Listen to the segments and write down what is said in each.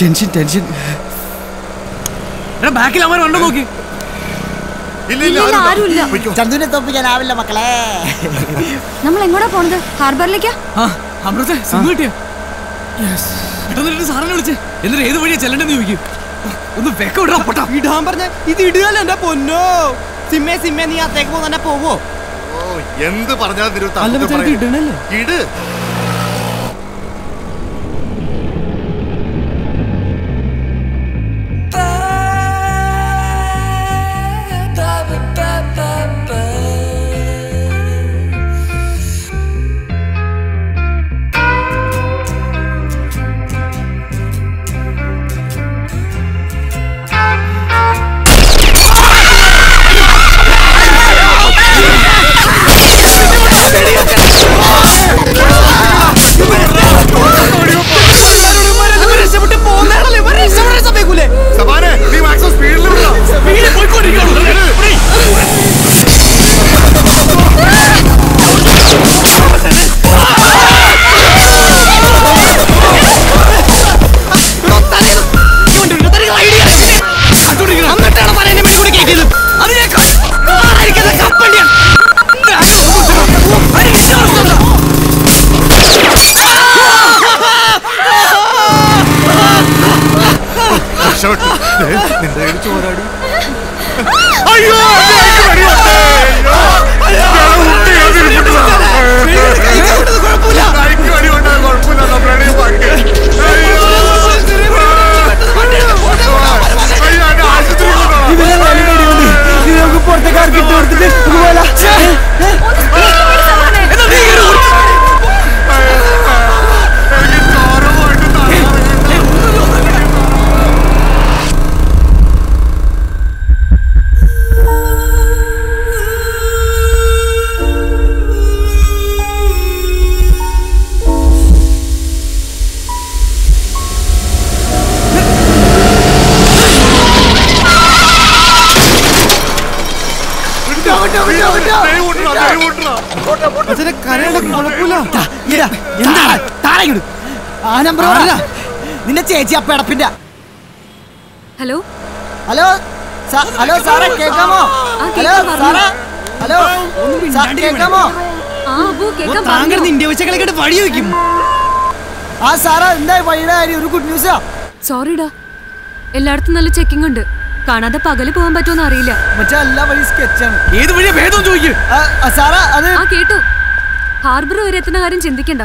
Tension tension. എടാ ബാക്കിൽ അവൻ ഉണ്ടോ നോക്കി. ചന്തുവിനെ തോപ്പിക്കാനാവില്ല മക്കളെ. നമ്മൾ എങ്ങോട്ടാ പോണത്? ഹാർബറിലേക്കാ? സാറിനെ വിളിച്ച്. എന്നിട്ട് ഏത് വഴിയാ ചെല്ലണ്ടെന്ന് ചോദിക്കും. ഒന്ന് വെക്ക വിടാ പൊട്ടാ. ഇടാൻ പറഞ്ഞ ഇത് ഇടുകയല്ല എന്റെ പൊന്നോ? സിമ്മേ സിമ്മേ നീ അത്തേക്ക് പോകുന്ന പോവോ? ഓ എന്ത് ഇടണല്ലേ? ഇട്. എറിഞ്ഞിട്ടതാ. കൈക്ക് വെടി കൊണ്ടാ കുഴപ്പമില്ല, നമ്മളെ പങ്ക്. നിന്റെ ചേച്ചി എടപ്പിന്റെ. ഹലോ? ഹലോ ഹലോ സാറേ കേൾക്കാമോ ആ, ഹലോ. സാറേ ഹലോ കേൾക്കാമോ ആ ആ സാറാ എന്താ വഴിയുടെ കാര്യം? ഒരു ഗുഡ് ന്യൂസാ സോറിടാ എല്ലായിടത്തും നല്ല ചെക്കിംഗ് ഉണ്ട്. കാണാതെ പകൽ പോകാൻ പറ്റുമെന്ന് അറിയില്ല. മറ്റേ എല്ലാ വഴി സ്കെച്ചാണ് ഏത് വഴിയാ ഭേദം ചോദിക്കും? സാറാ അത് ആ കേട്ടു. ഹാർബർ വരെ എത്തുന്ന കാര്യം ചിന്തിക്കണ്ട.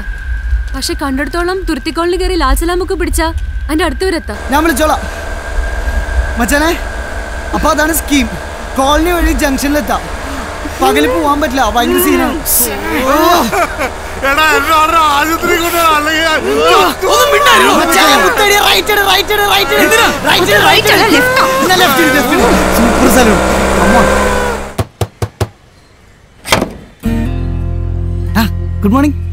പക്ഷെ കണ്ടെടുത്തോളം തുരുത്തിക്കോളിന് കയറി ലാച്ചലാമൊക്കെ പിടിച്ച അതിന്റെ അടുത്ത് വരെ എത്താം. ഞാൻ വിളിച്ചോളാം. മച്ചാനെ അപ്പൊ അതാണ് സ്കീം കോളനി വഴി ജംഗ്ഷനിലെത്താം പകൽ പോവാൻ പറ്റില്ല ഭയങ്കര സീനാണ് സലൂൺ ഗുഡ് കൊണ്ടുപോകാൻ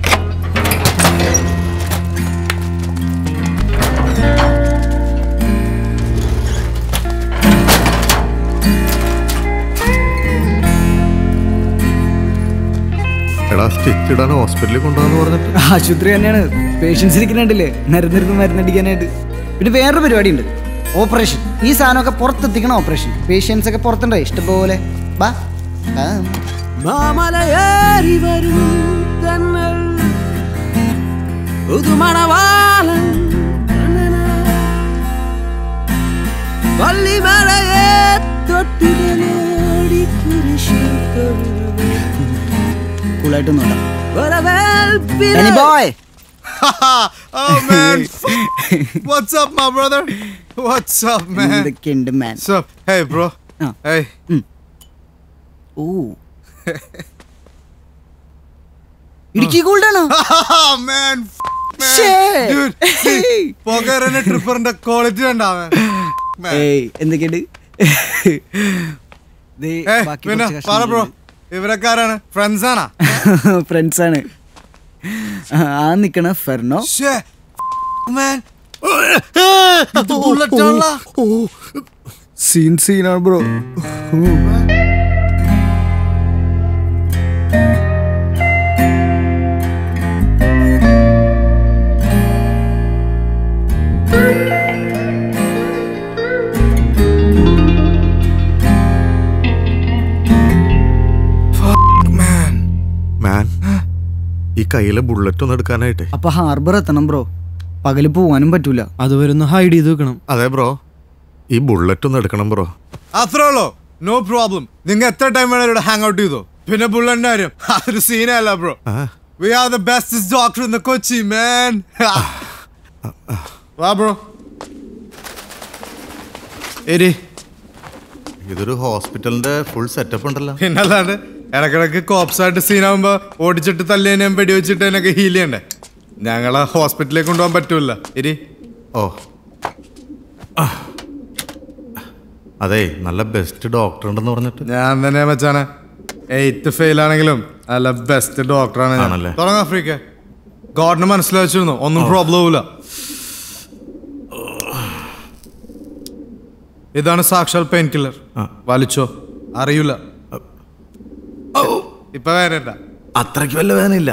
എടാ സ്റ്റിച്ച് ഇടാൻ ഹോസ്പിറ്റലിൽ കൊണ്ടുപോകാന്ന് പറഞ്ഞിട്ട്. ആശുപത്രി തന്നെയാണ്. പേഷ്യൻസ് ഇരിക്കുന്നുണ്ടല്ലേ? മരുന്നിരുന്ന് മരുന്നടിക്കാനായിട്ട്. പിന്നെ വേറൊരു പരിപാടി ഉണ്ട് ഓപ്പറേഷൻ ഈ സാധനമൊക്കെ പുറത്തെത്തിക്കണം ഓപ്പറേഷൻ പേഷ്യൻസ് ഒക്കെ പുറത്തുണ്ടോ ഇഷ്ടംപോലെ. ബാ. മാമലയേറി വരും തന്നൽ പുതുമണവാളൻ വരവേൽപ്പിന് boy oh man. What's up my brother? What's up man? എന്തൊക്കെയുണ്ട് man what's up? Hey bro. hey. ഓ ഇടുക്കി ഗോൾഡാണോ man. F- man. Shit. dude പോകാരന്റെ ട്രിപ്പറിന്റെ ക്വാളിറ്റി ഉണ്ടാവൻ എന്തൊക്കെയുണ്ട്? ദേ, ബാക്കി പിന്നെ പറ ബ്രോ. ഇവരൊക്കാരാണ് ഫ്രണ്ട്സ് ഫ്രണ്ട്സാണ് ഫ്രണ്ട്സ് ആണ്. ആ, നിക്കണ ഫെർണോ. സീൻ സീനാണ് ബ്രോ കയ്യിലെ ബുള്ളറ്റ് ഒന്ന് എടുക്കാനായിട്ട്. അപ്പൊ ഹാർബർ എത്തണം ബ്രോ പകൽ പോവാനും പറ്റൂല. അതുവരെ ഒന്ന് ഹൈഡ് ചെയ്ത് വെക്കണം. അതെ ബ്രോ ഈ ബുള്ളറ്റ് ഒന്ന് എടുക്കണം ബ്രോ അത്രേ നോ പ്രോബ്ലം നിങ്ങൾ എത്ര ടൈം വേണേലും ഇവിടെ ഹാങ് ഔട്ട് ചെയ്തോ. പിന്നെ ബുള്ളറ്റിന്റെ കാര്യം. അതൊരു സീനല്ല bro we are the best doctor in the Kochi man വാ ബ്രോ എരി ഇതൊരു ഹോസ്പിറ്റലിന്റെ ഫുൾ സെറ്റപ്പ് ഉണ്ടല്ലോ. പിന്നല്ലാണ്ട് ഇടക്കിടക്ക് കോപ്സായിട്ട് സീനാകുമ്പോ ഓടിച്ചിട്ട് തല്ലേനെയും വെടിവെച്ചിട്ട് എന്നൊക്കെ ഹീൽ ചെയ്യണ്ടേ? ഞങ്ങളെ ഹോസ്പിറ്റലിലേക്ക് കൊണ്ടുപോകാൻ പറ്റൂല. ഇരി. ഓ. അതെ നല്ല ബെസ്റ്റ് ഡോക്ടർ ഉണ്ടെന്ന് പറഞ്ഞിട്ട്. ഞാൻ തന്നെ വെച്ചാണ് എയ്ത്ത് ഫെയിൽ ആണെങ്കിലും നല്ല ബെസ്റ്റ് ഡോക്ടറാണ് ഞാൻ? തുടങ്ങാം ആഫ്രിക്ക. ഗോഡിന് മനസ്സിലാച്ചിരുന്നു ഒന്നും പ്രോബ്ലം ആവില്ല ഇതാണ് സാക്ഷാൽ പെയിൻ കില്ലർ വലിച്ചോ? അറിയൂല. ഇപ്പൊ വേനണ്ട അത്രയ്ക്ക് വല്ല വേദനയില്ല